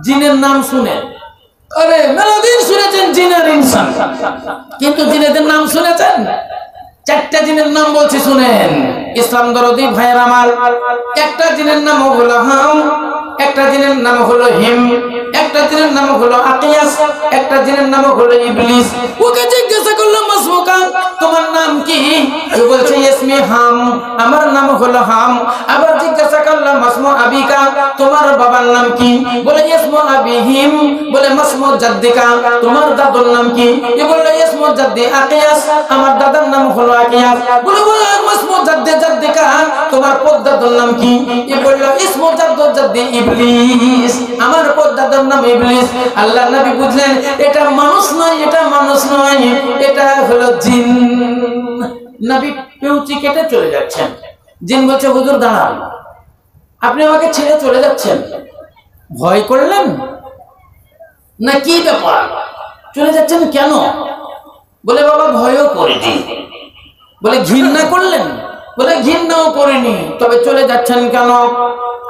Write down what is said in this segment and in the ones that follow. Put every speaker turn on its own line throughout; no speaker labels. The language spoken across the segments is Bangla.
জিনের নাম শুনে। আরে, মেলাদিন শুনেছেন জিনের ইনসান। কিন্তু জিনেদের নাম শুনেছেন? চারটা জিনের নাম বলছি শুনেন। ইসলাম দরদি ভাইয়ের আমার। একটা জিনের নাম হলো হাম একটা জিনের নাম হলো হিম, একটা জিনের নাম হলো আকিয়াস একটা জিনের নাম হলো ইবলিস। ওকে জিজ্ঞাসা করল মাসমুকা তোমার নাম কি? ও বলছে ইসমি হাম। আমার নাম হলো হাম। আবার জিজ্ঞাসা করলাম, মাসমু আবিকা, তোমার বাবার নাম কি? বলে ইসমু আবিহিম বলে, মাসমু জাদ্দিকা, তোমার দাদুর নাম কি? এ বলল ইসমু জাদ্দি আকিয়াস আমার দাদার নাম হলো আকিয়াস বলে মাসমু জাদ্দি তোমার নাম কি? এ বলল ইসমু জাদ্দু জাদ্দি ইবলিস, আমার নাম ইবলিস। নবী বুঝলেন, এটা মানুষ নয়, এটা মানুষ নয়, এটা হলো জিন। নবী পেউচি কেটে চলে যাচ্ছেন। জিন বলছে, হুজুর আপনি আমাকে ছেড়ে চলে যাচ্ছেন। ভয় করলেন? না, কি ব্যাপার? চলে যাচ্ছেন কেন? বলে, বাবা, ভয়ও করিনি বলে, ঘৃণা করলেন? বলে, ঘৃণাও করিনি, তবে চলে যাচ্ছেন কেন?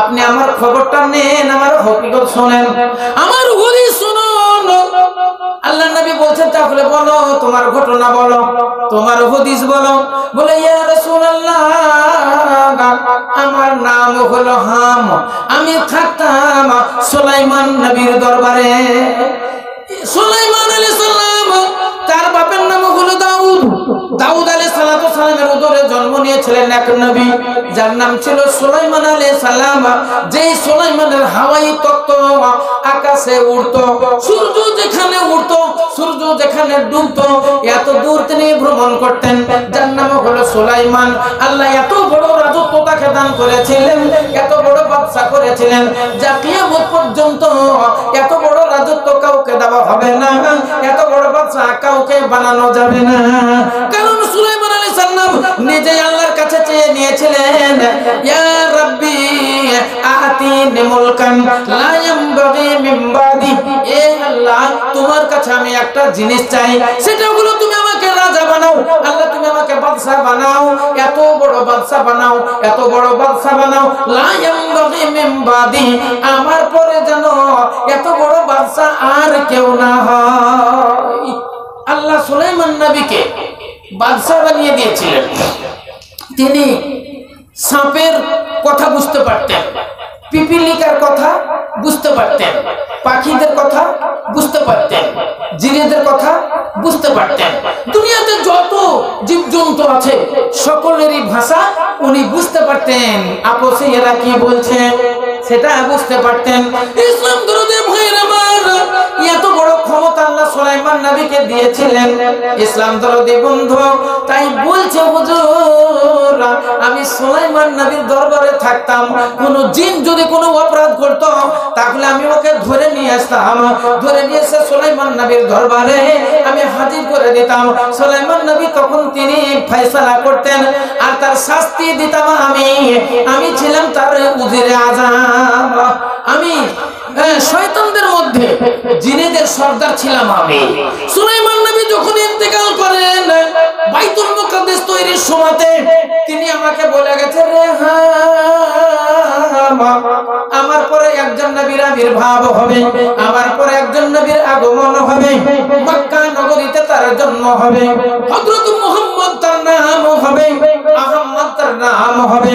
আপনি আমার খবরটা নেন, আমার হকিকত শোনেন। আমার হরি শুনুন। আল্লাহ নবী বলছেন তাহলে বলো, তোমার ঘটনা বলো, তোমার হদিস বলো। বলে, ইয়া রাসূলুল্লাহ, আমার নাম হলো হাম, আমি থাকতাম সুলাইমান নবীর দরবারে। সুলাইমান আলাইহিস সালাম, তার বাপের নাম হলো দাউদ। দাউদ আলাইহিস সালামের উদরে জন্ম নিয়েছিলেন এক নবী, যার নাম ছিল সুলাইমান সালাম। সুলাইমানের হাওয়াই তত্ত্ব আকাশে সূর্য যেখানে সূর্য যেখানে এত দূর তিনি ভ্রমণ করতেন। যার নাম হলো সুলাইমান। আল্লাহ এত বড় রাজত্ব তাকে দান করেছিলেন, এত বড় ব্যবসা করেছিলেন, যা কিয়ামত পর্যন্ত এত বড় রাজত্ব কাউকে দেওয়া হবে না, এত বড় ব্যবসা কাউকে বানানো যাবে না। কারণ সুলাইমান আল্লাহর কাছে চেয়ে নিয়েছিলেন। ইয়া আতিনি মুলকান লা ইয়ামবাগি মিন বাদি। এ আল্লাহ, তোমার কাছে আমি একটা জিনিস চাই তুমি আমাকে রাজা বানাও। আল্লাহ, তুমি আমাকে বাদশা বানাও। এত বড় বাদশা বানাও, এত বড় বাদশা বানাও। লা ইয়ামবাগি মিন বাদি, আমার পরে যেন এত বড় বাদশা আর কেউ না হয়। আল্লাহ সুলাইমান নবীকে বাদশা বানিয়ে দিয়েছিলেন। তিনি সাপের কথা বুঝতে পারতেন, পিপিলিকার কথা বুঝতে পারতেন, পাখিদের কথা বুঝতে পারতেন, জিনেদের কথা বুঝতে পারতেন। দুনিয়াতে যত জীবজন্তু আছে, সকলেরই ভাষা উনি বুঝতে পারতেন। আপসে এরা কি বলছেন সেটা বুঝতে পারতেন। ইসলাম সুলাইমান নবীকে দিয়েছিলেন। ইসলাম দরদি বন্ধু, তাই বলছে, হুজুর, আমি সুলাইমান নবীর দরবারে থাকতাম। কোন জিন যদি কোনো অপরাধ করত, তাহলে আমি ওকে ধরে নিয়ে আসতাম। ধরে নিয়ে এসে সুলাইমান নবীর দরবারে আমি হাজির করে দিতাম। সুলাইমান নবী তখন তিনি ফয়সালা করতেন, আর তার শাস্তি দিতাম আমি। আমি ছিলাম তার উজিরে আজাম আমি শয়তানদের মধ্যে জিনেদের সর্দার ছিলাম আমি। সুলাইমান নবী যখন ইন্তেকাল করেন বাইতুল মুকাদ্দাস তৈরির সময়তে তিনি আমাকে বলে গেছেন রে হাম, আমার পরে একজন নবীর আবির্ভাব হবে, আমার পরে একজন নবীর আগমন হবে। মক্কা নগরীতে তার জন্ম হবে। হযরত মুহাম্মদ তার নাম হবে আহমদ তার নাম হবে।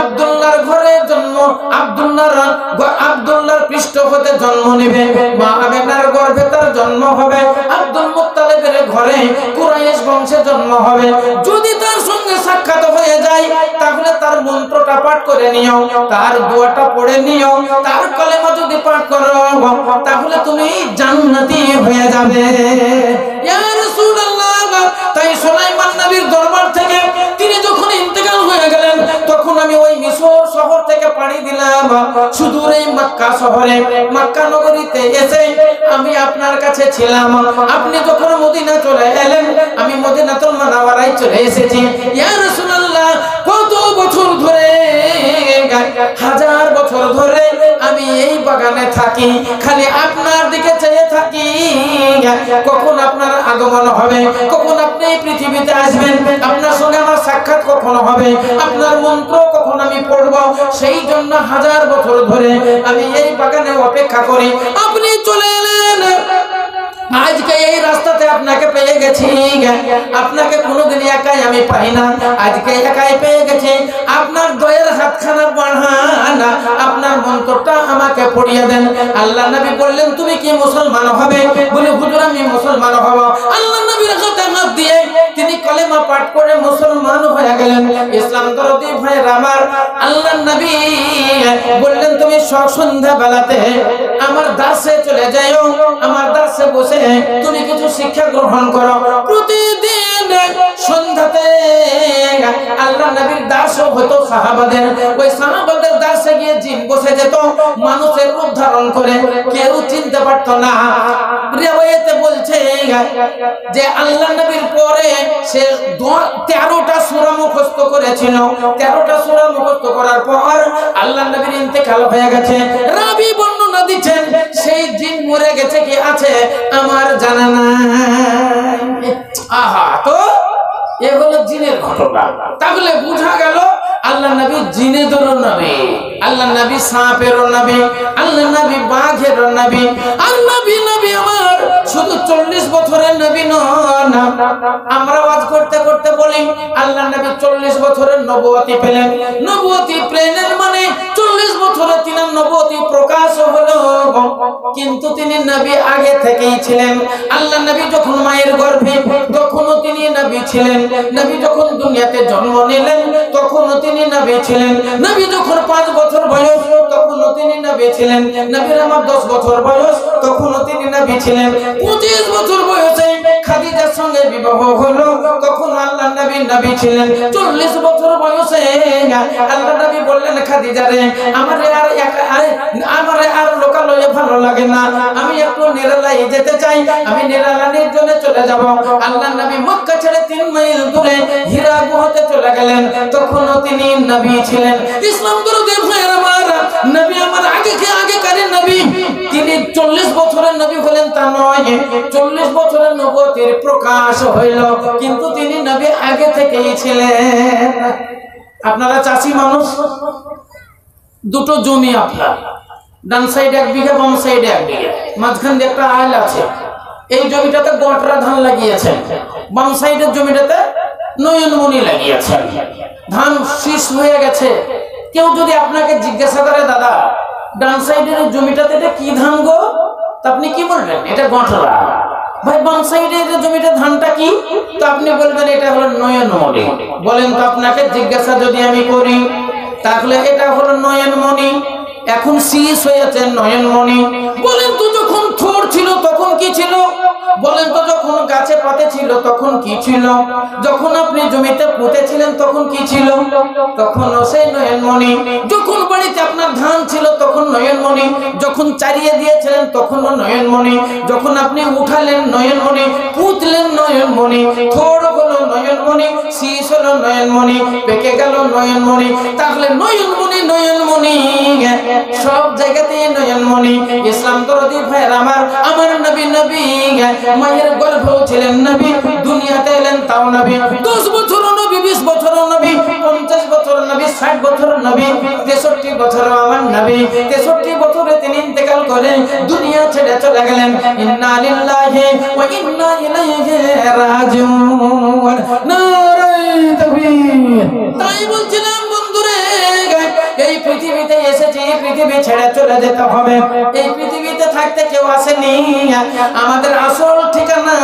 আব্দুল্লাহর ঘরে জন্ম, আব্দুল্লাহর আব্দুল্লাহর পৃষ্ঠ হতে জন্ম নেবে। মা আমেনার গর্ভে তার জন্ম হবে। আব্দুল মুত্তালিবের ঘরে কুরাইশ বংশে জন্ম হবে। যদি তার সঙ্গে সাক্ষাৎ হয়ে যায় তাহলে তার মন্ত্রটা পাঠ করে নিও, তার দোয়াটা পড়ে নিও, তার কলেমা যদি পাঠ করো, তাহলে তুমি জান্নাতি হয়ে যাবে। ইয়া রাসূলুল্লাহ, তাই সুলাইমান নবীর দরবার থেকে তিনি যখন ইন্তেকাল হয়ে গেলেন, তখন আমি ওই মিশর শহর থেকে পাড়ি দিলাম। সুদূর মক্কা শহরে, মক্কা নগরীতে এসে আমি আপনার কাছে ছিলাম। আপনি যখন মদিনা চলে এলেন, আমি মদিনাতুল মুনাওয়ারায় চলে এসেছি। ইয়া এই বাগানে থাকি, খালি আপনার দিকে চেয়ে থাকি। কখন আপনার আগমন হবে? কখন আপনি এই পৃথিবীতে আসবেন? আপনার সঙ্গে আমার সাক্ষাৎ কখন হবে? আপনার মন্ত্র কখন আমি পড়ব? সেই জন্য হাজার বছর ধরে আমি এই বাগানে অপেক্ষা করি। আপনি চলে এলেন আজকে এই রাস্তাতে আপনাকে পেয়ে গেছি আপনাকে কোনোদিন একাই আমি পাই না। আজকে একাই পেয়ে গেছি। আপনার দয়ের হাতখানা বাড়ানা। আপনার মন্ত্রটা আমাকে পড়িয়ে দেন। আল্লাহ নবী বললেন, তুমি কি মুসলমান হবে? বলে, হুজুর, আমি মুসলমান হব। আল্লাহ নবীর হাতে কলেমা পাঠ করে মুসলমান হয়ে গেলেন। ইসলাম দরদি ভাইয়ের আমার আল্লাহ নবী বললেন, তুমি সন্ধ্যা বেলাতে আমার দাসে চলে যাও আমার দাসে বসে তুমি কিছু শিক্ষা গ্রহণ করো। প্রতিদিন সন্ধ্যাতে আল্লাহ নবীর দাস হতো সাহাবাদের। ওই সাহাবাদের দাসে গিয়ে জিন বসে যেত, মানুষের রূপ ধারণ করে। কেউ চিনতে পারতো না। বলছে যে আল্লাহ নবীর পরে সে তেরোটা সূরা মুখস্থ করেছিল। তেরোটা সূরা মুখস্থ করার পর আল্লাহ নবীর ইন্তেকাল হয়ে গেছে। রাবি বর্ণনা দিচ্ছেন, সেই জিন মরে গেছে কি আছে আমার জানা নাই। আহা, তো এ হলো জিনের ঘটনা। তাহলে বোঝা গেল আল্লাহ নবী জিনেদেরও নবী আল্লাহ নবী সাপেরও নবী আল্লাহ নবী বাঘেরও নবী আল্লাহ নবী আমরা ওয়াজ করতে করতে বলি আল্লাহ নবী চল্লিশ বছরের নবুয়তি পেলেন। নবুয়তি প্লেনের মানে চল্লিশ বছরে তিনি নবুয়তি প্রকাশ হলো। কিন্তু তিনি নবী আগে থেকেই ছিলেন। আল্লাহ নবী যখন মায়ের গর্ভে, তখনও তিনি নবী ছিলেন। নবী যখন দুনিয়াতে জন্ম নিলেন, তখনও তিনি নবী ছিলেন। নবী যখন পাঁচ বছর বয়স, তখনও তিনি নবী ছিলেন। নবীর আমার দশ বছর বয়স, তখনও তিনি নবী ছিলেন। পঁচিশ বছর বয়সে খাদিজার সঙ্গে বিবাহ হলো, তখন আল্লাহ নবী নবী ছিলেন। চল্লিশ বছর নবী আমার তখনও তিনি নবী ছিলেন। ইসলাম নবী আমার আগে কে আগে কারের নবী? তিনি চল্লিশ বছরের নবী হলেন তা নয়। চল্লিশ বছরের নবতির প্রকাশ হইল। কিন্তু তিনি নবী আগে থেকেই ছিলেন। আপনারা চাষি মানুষ? দুটো জমি আপনার। ডান সাইডে এক বিঘা, বাম সাইডে এক বিঘা। মাঝখান দিয়ে একটা আয়ল আছে। এই জমিটাতে গটরা ধান লাগিয়েছেন। বাম সাইডের জমিটাতে নয়নমণি লাগিয়েছেন। ধান শীষ হয়ে গেছে। কেউ যদি আপনাকে জিজ্ঞাসা করে, দাদা, ডান সাইডের জমিটাতে এটা কি ধান গো? তা আপনি কি বলবেন? এটা গটরা ভাই সাইডে যে জমিটা ধানটা কি? তো আপনি বলবেন এটা হলো নয়নমণি বলেন তো আপনাকে জিজ্ঞাসা যদি আমি করি, তাহলে এটা হলো নয়নমণি এখন নয়নমণি বলেন তো যখন থোর ছিল, তখন কি ছিল? বলেন তো গাছে পাতে ছিল, তখন কি ছিল? যখন আপনি জমিতে পুঁতেছিলেন, তখন কি ছিল? তখন সেই নয়নমণি যখন বাড়িতে আপনার ধান ছিল, তখন নয়নমণি যখন চারিয়ে দিয়েছিলেন তখন নয়নমণি যখন আপনি উঠালেন নয়নমণি পুঁতলেন নয়নমণি থোড় হলো নয়নমণি শীষ হলো নয়নমণি পেকে গেল নয়নমণি তাহলে নয়নমণি নয়নমণি। সব জায়গাতে নয়নমণি। ইসলাম দরদি ভাইয়ের আমার আমার নবী নবী। মায়ের গর্ভেও ছিলেন নবী, দুনিয়াতে এলেন তাও নবী। দশ বছর নবী, বিশ বছর নবী, পঞ্চাশ বছর নবী, ষাট বছর নবী, তেষট্টি বছর আমার নবী। তেষট্টি বছরে তিনি ইন্তেকাল করে দুনিয়া ছেড়ে চলে গেলেন। ইন্না লিল্লাহি ওয়া ইন্না ইলাইহি রাজিউন। নারায়ে তাই বলছিলাম বন্ধুরে এই পৃথিবীতে এসেছি, এই পৃথিবী ছেড়ে চলে যেতে হবে। এই পৃথিবীতে থাকতে কেউ আসেনি। আমাদের আসল ঠিকানা,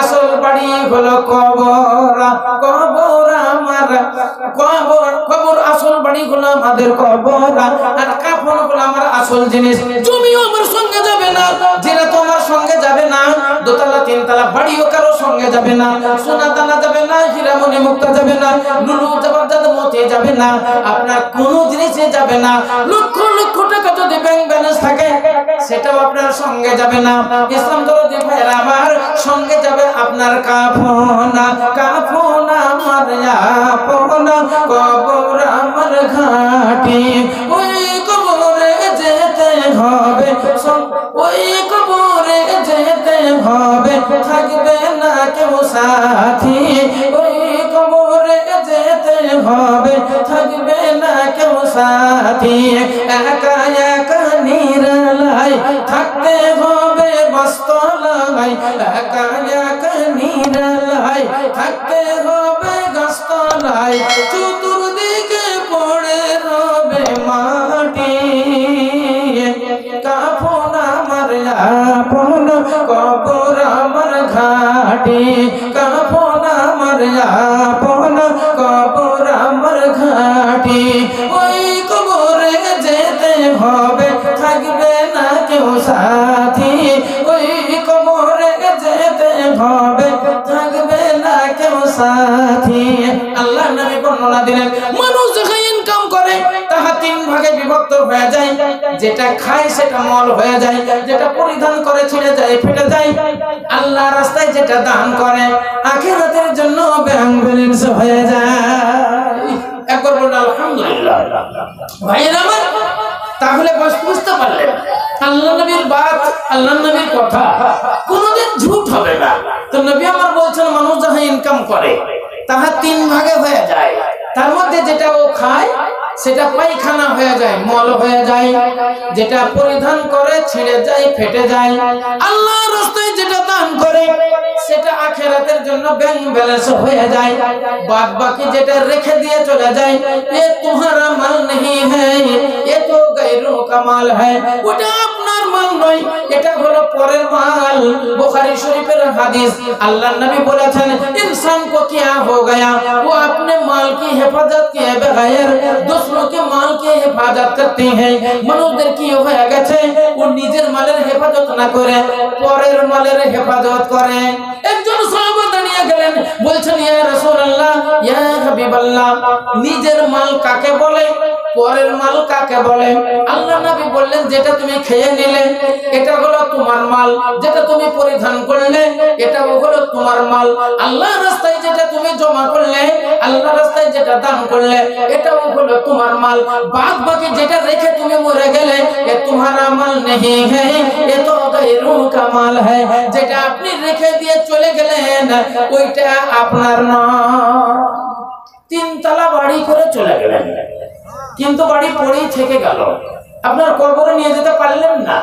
আসল বাড়ি হলো কবরা। কবর জিনিস। যাবে না আপনার কোনো জিনিসে যাবে না। লক্ষ লক্ষ টাকা যদি ব্যাংক ব্যালেন্স থাকে, সেটাও আপনার সঙ্গে যাবে না। ইসলাম আমার সঙ্গে যাবে আপনার কাফনা কাফনা আমার আপনা কবর আমার ঘাটি। ওই কবরে যেতে হবে ওই কবরে যেতে হবে, থাকবে না কেউ সাথী। ওই কবরে যেতে হবে, থাকবে না কেউ সাথী। একা একা নিরালাই থাকতে হবে বস্তলাই একা একা নিরালাই থাকতে হবে। গাছতলাই চতুর্দিকে পড়ে রবে মাটি। কাফন আমার আপন কবর আমার ঘাটি। কাপন আমার আপন হয়ে যায়, যেটা খায় সেটা মল হয়ে যায়, যেটা পরিধান করে যায়, ফেটে যায়। আল্লাহ রাস্তায় যেটা দান করে জন্য হয়ে যায়। একবার আলহামদুলিল্লাহ। আমার, তাহলে বুঝতে পারলেন। আল্লাহ নবীর বাত, আল্লাহ নবীর কথা, কোনোদিন ঝুট হবে না। তো নবী আমার বলছেন, মানুষ যাহা ইনকাম করে, তাহা তিন ভাগে হয়ে যায়। তার মধ্যে যেটা ও খায় সেটা পায়খানা হয়ে যায়, মল হয়ে যায়। যেটা পরিধান করে ছিঁড়ে যায়, ফেটে যায়। আল্লাহ রাস্তায় যেটা দান করে, সেটা আখেরাতের জন্য ব্যাংক ব্যালেন্স হয়ে যায়। বাদ বাকি যেটা রেখে দিয়ে চলে যায়, এ তোমারা মাল নেই হ্যাঁ এ তো গায়রু কামাল হ্যাঁ ওটা আপনার মাল নয়। এটা হলো পরের মাল বুখারী শরীফের হাদিস আল্লাহর নবী বলেছেন इंसान को क्या हो गया वो अपने माल की हिफाजत किए बगैर दूसरों के माल की हिफाजत करते हैं মানুষদের কি হয়ে গেছে ও নিজের মালের হেফাজত না করে পরের মালের হেফাজত করে একজন সাহাবা দাঁড়িয়ে গেলেন বলছেন, ইয়া রাসূলুল্লাহ, ইয়া হাবিবাল্লাহ। নিজের মাল কাকে বলে? পরের মাল কাকে বলে? আল্লাহ নবী বললেন, যেটা তুমি খেয়ে নিলে, এটা হলো তোমার মাল। যেটা তুমি পরিধান করলে এটা হলো তোমার মাল। আল্লাহ রাস্তায় তুমি জমা করলে? আল্লাহ রাস্তায় যেটা দান করলে, এটাও হলো তোমার মাল। বাদ বাকি যেটা রেখে তুমি মরে গেলে, এ তোমারা মাল নেই এ তো গৈরু কামাল হ্যাঁ যেটা আপনি রেখে দিয়ে চলে গেলেন, ওইটা আপনার নয় তিনতলা বাড়ি করে চলে গেলেন। কিন্তু বাড়ি পড়েই থেকে গেল। আপনার কবরে নিয়ে যেতে পারলেন না।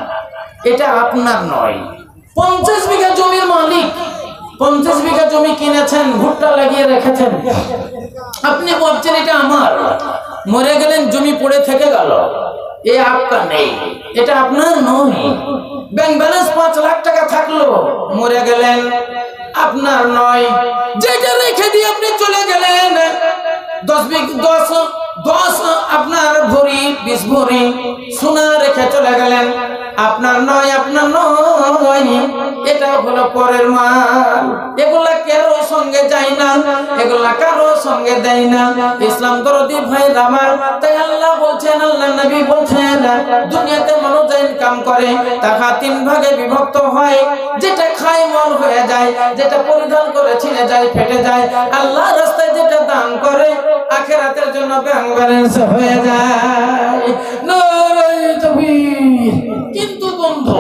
এটা আপনার নয়। পঞ্চাশ বিঘা জমির মালিক পঞ্চাশ বিঘা জমি কিনেছেন, ভুট্টা লাগিয়ে রেখেছেন। আপনি বলছেন এটা আমার। মরে গেলেন, জমি পড়ে থেকে গেল। এ আপনার নেই, এটা আপনার নয়। ব্যাংক ব্যালেন্স পাঁচ লাখ টাকা থাকল, মরে গেলেন, আপনার নয়। যেটা রেখে দিয়ে আপনি চলে গেলেন দশ দশ দশ আপনার ভরি, বিশ ভরি সোনা রেখে চলে গেলেন। আপনার নয় আপনার নয়, এটা হলো পরের মাল। এগুলা কারও সঙ্গে না, এগুলা কারও সঙ্গে দেয় না। ইসলাম দরদি ভাই আমার, তাই আল্লাহ বলছেন, আল্লাহ নবী বলছেন, দুনিয়াতে মানুষ ইনকাম করে টাকা তিন ভাগে বিভক্ত হয়। যেটা খায় মন হয়ে যায়, যেটা পরিধান করে ছিঁড়ে যায়, ফেটে যায় আল্লাহ করে আখেরাতের জন্য ব্যাংক ব্যালেন্স হয়ে যায়। কিন্তু বন্ধু,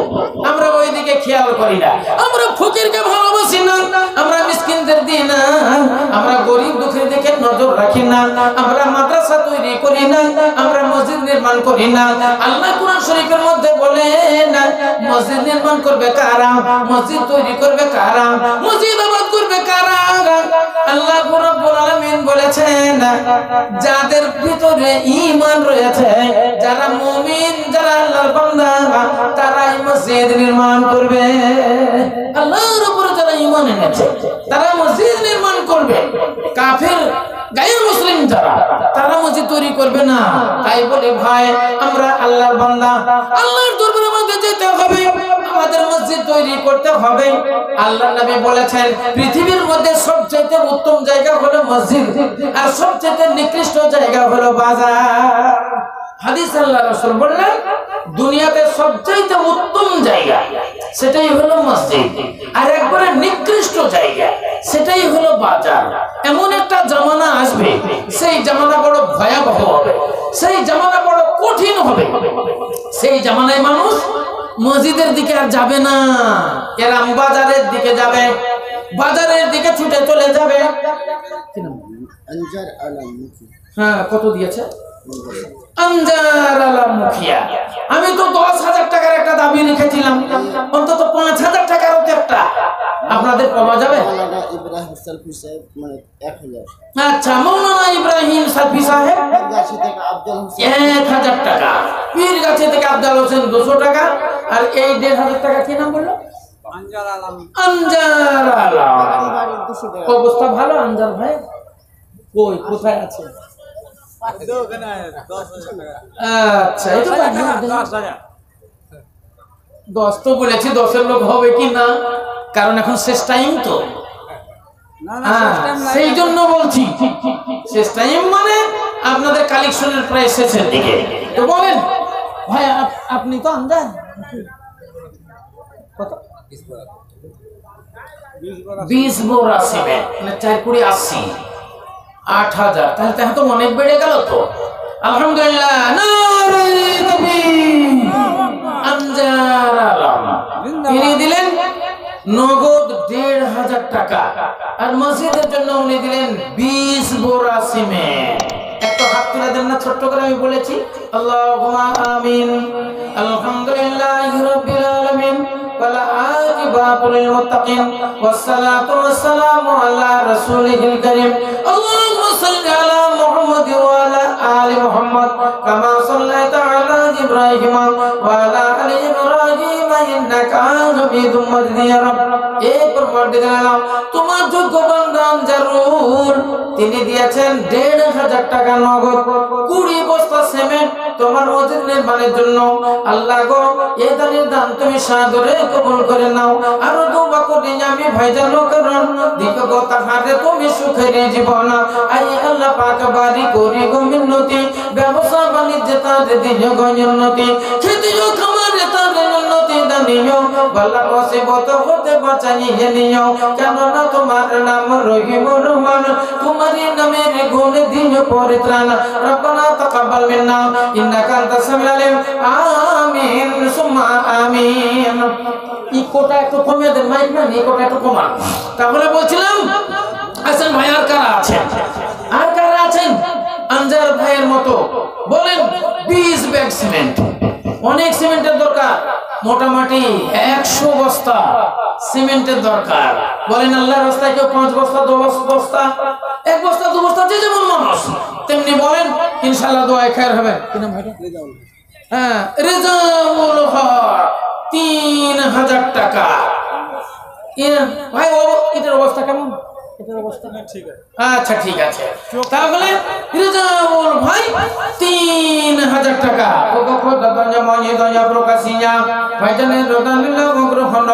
আমরা ওইদিকে খেয়াল করি না। আমরা ফকিরকে ভালোবাসি না, আমরা মিসকিনদের দিই না। আমরা গরিব দুঃখের দিকে নজর রাখি না। আমরা মাদ্রাসা তৈরি করি না, আমরা মসজিদ নির্মাণ করি না। আল্লাহ কোরআন শরীফের মধ্যে বলে না, মসজিদ নির্মাণ করবে কারা? মসজিদ তৈরি করবে কারা? মসজিদ কারা আল্লাহ রাব্বুল আলামিন বলেছেন, যাদের ভিতরে ঈমান রয়েছে, যারা মুমিন, যারা আল্লাহর বান্দা, তারাই মসজিদ নির্মাণ করবে। আল্লাহর উপর যারা ঈমান এনেছে, তারা মসজিদ নির্মাণ করবে। কাফির গায়ের মুসলিম যারা, তারা মসজিদ তৈরি করবে না। তাই বলে ভাই, আমরা আল্লাহর বান্দা। আল্লাহর দরবারে আমাদের যেতে হবে। আমাদের মসজিদ তৈরি করতে হবে। আল্লাহ নবী বলেছেন, পৃথিবীর মধ্যে সবচেয়ে উত্তম জায়গা হলো মসজিদ, আর সবচেয়ে নিকৃষ্ট জায়গা হলো বাজার। হাদিস আল্লাহ রাসূল বললেন, দুনিয়াতে সবচেয়ে উত্তম জায়গা, সেটাই হলো মসজিদ। আর একবারে নিকৃষ্ট জায়গা সেটাই হলো বাজার। এমন একটা জামানা আসবে সেই জামানা বড় ভয়াবহ হবে সেই জামানা বড় কঠিন হবে। সেই জামানায় মানুষ মসজিদের দিকে আর যাবে না এরা বাজারের দিকে যাবে বাজারের দিকে ছুটে চলে যাবে। হ্যাঁ কত দিয়েছে? আমি তো দশ হাজার টাকার একটা দাবি রেখেছিলাম। অন্তত পাঁচ হাজার টাকার একটা। আপনাদের পাওয়া যাবে? আচ্ছা, এক হাজার। টাকা। গাছে আব্দাল দুশো টাকা। আর দেড় হাজার টাকা অবস্থা ভালো আঞ্জার ভাই? কই কোথায় আছে? আচ্ছা দশ তো বলেছি দশের লোক হবে কি না? কারণ এখন শেষ টাইম তো। হ্যাঁ, সেই জন্য বলছি শেষ টাইম মানে আপনাদের কালেকশনের প্রায় শেষের দিকে। তো বলেন ভাই আপনি তো আন্দাজ কত? বিশ বোরা সিমেন্ট মানে চার কুড়ি আশি। আট হাজার। তাহলে তাহলে তো অনেক বেড়ে গেল তো। আলহামদুলিল্লাহ। নারে তাকবীর। আনজার আলম। তিনি দিলেন নগদ দেড় হাজার টাকা। আর মসজিদের জন্য উনি দিলেন বিশ বোরা সিমেন্ট। একটু হাত তুলে দেন না ছোট্ট করে আমি বলেছি। আমিন। আলহামদুলিল্লাহ আলামিন। আলি মুহাম্মদ কামা সাল্লাইতা আলা ইব্রাহিম ওয়া আলা আলি ইব্রাহিম ইন্নাকা হামিদুম মাজিদ। ইয়া রাব এই তোমার যোগ্য বান্দান জারুর তিনি দিয়েছেন দেড় হাজার টাকা নগদ। কুড়ি বস্তা সিমেন্ট তোমার মসজিদ নির্মাণের জন্য। আল্লাহ গো এই দানের দান তুমি সাদরে কবুল করে নাও। আর দুবা কোটি আমি তোমার নাম রহিম রহমান, তোমারই নামের গুণ দিন পরিত্রাণ। রব্বানা তাকাব্বাল মিন্না, ইন্নাকা আনতাস সামিউল আলিম। আমিন, সুম্মা আমিন। ইকোটা একটু কমিয়ে দেন, মাইক না ইকোটা একটু কমান। তারপরে বলছিলাম হাসান ভাই, আর কারা আছেন? আর কারা আছেন? আনজার ভাইয়ের মতো। বলেন 20 ব্যাগ সিমেন্ট। অনেক সিমেন্টের দরকার। মোটামুটি একশো বস্তা সিমেন্টের দরকার। বলেন আল্লাহ রাস্তায় কেউ পাঁচ বস্তা, দশ বস্তা, এক বস্তা, দু বস্তা, যে যেমন মানুষ, তেমনি বলেন ইনশাল্লাহ দোয়া খায়ের হবে? হ্যাঁ তিন হাজার টাকা। ভাই এটার অবস্থা কেমন? আছে। আচ্ছা ঠিক আছে। তাহলে রেজাউল ভাই তিন হাজার টাকা। প্রকাশিয়া ভাইজানের রদানিলা গ্রহণ